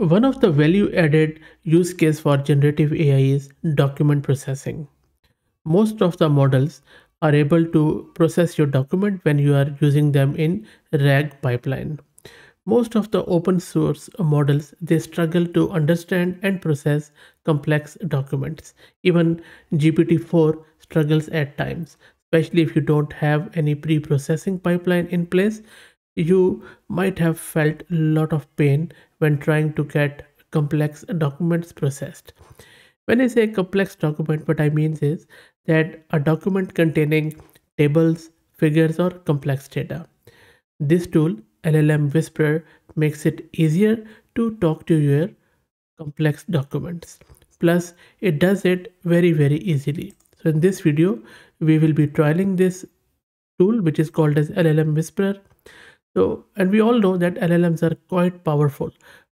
One of the value added use case for generative AI is document processing. Most of the models are able to process your document when you are using them in RAG pipeline. Most of the open source models they struggle to understand and process complex documents. Even GPT-4 struggles at times, especially if you don't have any pre-processing pipeline in place you might have felt a lot of pain when trying to get complex documents processed. When I say complex document, what I mean is that a document containing tables, figures, or complex data. This tool, LLM Whisperer, makes it easier to talk to your complex documents. Plus, it does it very, very easily. So in this video, we will be trialing this tool, which is called as LLM Whisperer so, and we all know that LLMs are quite powerful,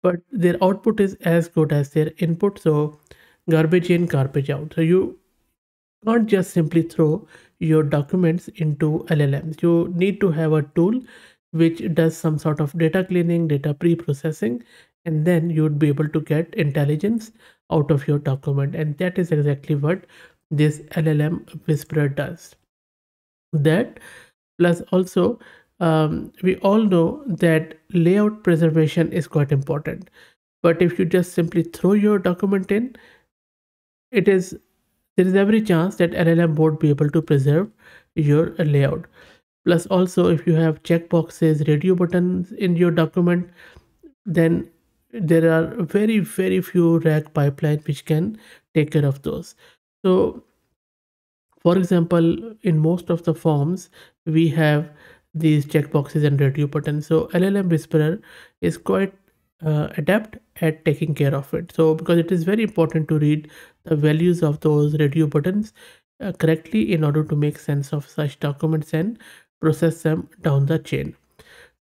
but their output is as good as their input. So, garbage in, garbage out. So, you can't just simply throw your documents into LLMs. You need to have a tool which does some sort of data cleaning, data pre-processing, and then you would be able to get intelligence out of your document. And that is exactly what this LLM Whisperer does. That plus also um, we all know that layout preservation is quite important. But if you just simply throw your document in, it is there is every chance that LLM won't be able to preserve your layout. Plus, also if you have checkboxes, radio buttons in your document, then there are very very few RAG pipelines which can take care of those. So, for example, in most of the forms, we have these checkboxes and radio buttons. So LLM Whisperer is quite uh, adept at taking care of it. So because it is very important to read the values of those radio buttons uh, correctly in order to make sense of such documents and process them down the chain.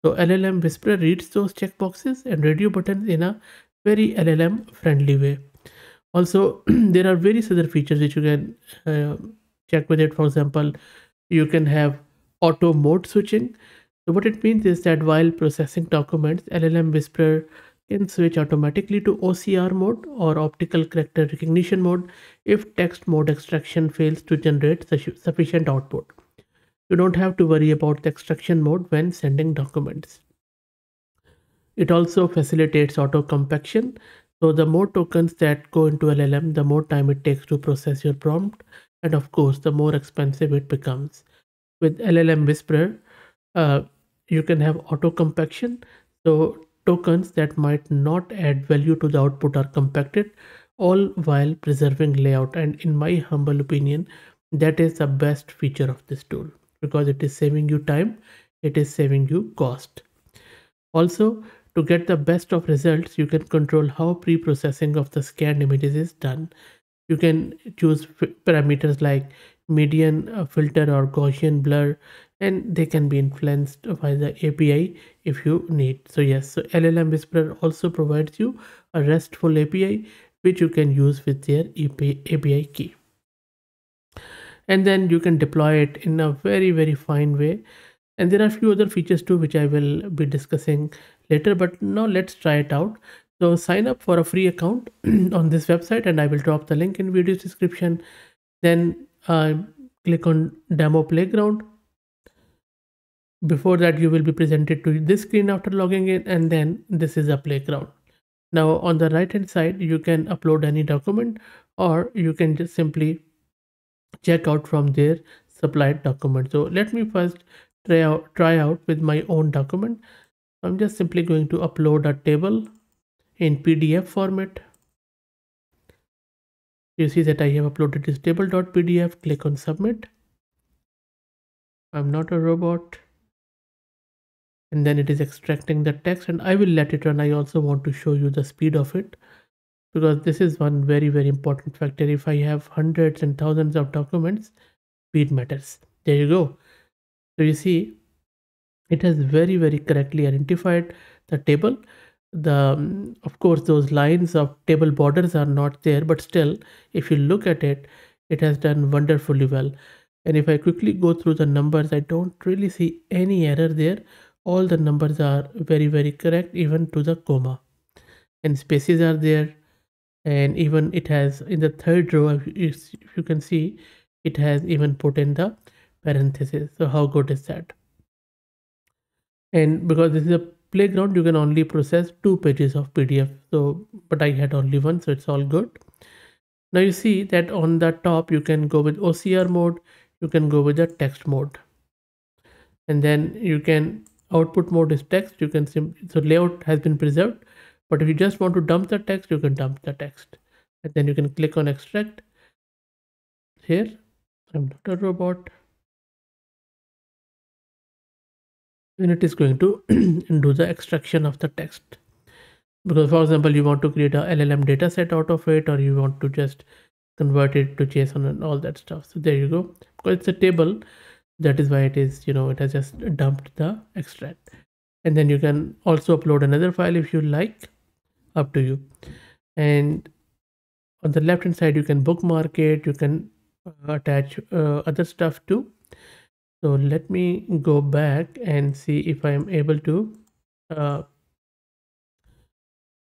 So LLM Whisperer reads those checkboxes and radio buttons in a very LLM friendly way. Also, there are various other features which you can uh, check with it. For example, you can have auto mode switching. So what it means is that while processing documents, LLM Whisperer can switch automatically to OCR mode or optical character recognition mode if text mode extraction fails to generate sufficient output. You don't have to worry about the extraction mode when sending documents. It also facilitates auto compaction. So the more tokens that go into LLM, the more time it takes to process your prompt. And of course, the more expensive it becomes with LLM Whisperer, uh, you can have auto compaction. So tokens that might not add value to the output are compacted all while preserving layout. And in my humble opinion, that is the best feature of this tool because it is saving you time, it is saving you cost. Also, to get the best of results, you can control how pre-processing of the scanned images is done. You can choose parameters like median uh, filter or Gaussian blur and they can be influenced by the API if you need. So yes, so LLM Whisperer also provides you a RESTful API which you can use with their API key. And then you can deploy it in a very, very fine way. And there are a few other features too, which I will be discussing later, but now let's try it out. So sign up for a free account on this website and I will drop the link in video description. Then uh, click on demo playground. Before that you will be presented to this screen after logging in and then this is a playground. Now on the right hand side you can upload any document or you can just simply check out from their supplied document. So let me first try out try out with my own document. I'm just simply going to upload a table in pdf format you see that I have uploaded this table.pdf click on submit. I'm not a robot. And then it is extracting the text and I will let it run. I also want to show you the speed of it. Because this is one very very important factor. If I have hundreds and thousands of documents speed matters. There you go. So you see it has very very correctly identified the table the um, of course those lines of table borders are not there but still if you look at it it has done wonderfully well. And if i quickly go through the numbers i don't really see any error there. All the numbers are very very correct even to the comma. And spaces are there. And even it has in the third row if you can see it has even put in the parenthesis so how good is that? And because this is a playground you can only process two pages of pdf so but i had only one so it's all good. Now you see that on the top you can go with ocr mode you can go with the text mode. And then you can output mode is text you can sim so layout has been preserved. But if you just want to dump the text you can dump the text. And then you can click on extract. Here i'm not a robot and it is going to do the extraction of the text. Because for example you want to create a llm data set out of it or you want to just convert it to json and all that stuff. So there you go. Because it's a table that is why it is you know it has just dumped the extract. And then you can also upload another file if you like up to you. And on the left hand side you can bookmark it. You can uh, attach uh, other stuff too so let me go back and see if i am able to uh,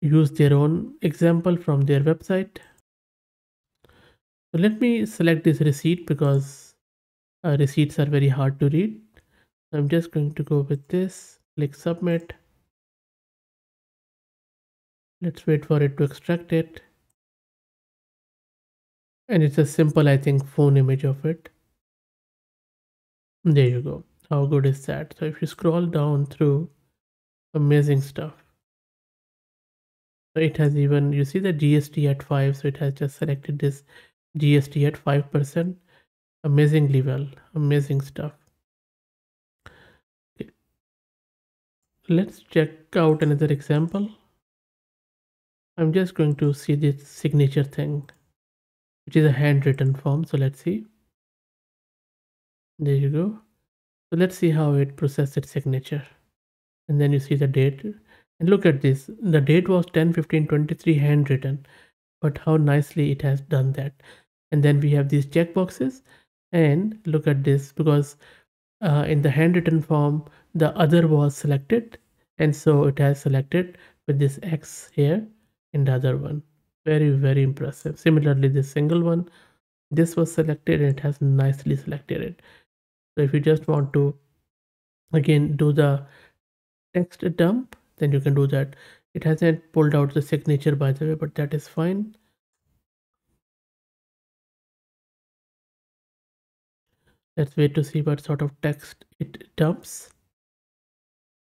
use their own example from their website. So let me select this receipt because uh, receipts are very hard to read. I'm just going to go with this click submit. Let's wait for it to extract it. And it's a simple i think phone image of it there you go how good is that so if you scroll down through amazing stuff so it has even you see the gst at 5 so it has just selected this gst at 5 percent amazingly well amazing stuff okay. let's check out another example I'm just going to see this signature thing, which is a handwritten form. So let's see. There you go. So let's see how it processed its signature. And then you see the date. And look at this. The date was 10, 15, 23 handwritten. But how nicely it has done that. And then we have these checkboxes. And look at this because uh, in the handwritten form, the other was selected. And so it has selected with this X here in the other one very very impressive similarly this single one this was selected and it has nicely selected it so if you just want to again do the text dump then you can do that. It hasn't pulled out the signature by the way but that is fine. Let's wait to see what sort of text it dumps.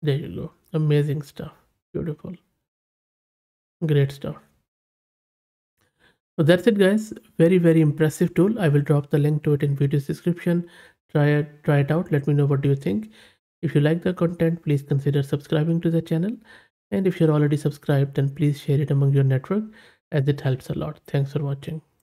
There you go. Amazing stuff. Beautiful. Great stuff. So that's it guys. Very very impressive tool. I will drop the link to it in video's description try it try it out. Let me know what do you think. If you like the content please consider subscribing to the channel. And if you're already subscribed then please share it among your network as it helps a lot. Thanks for watching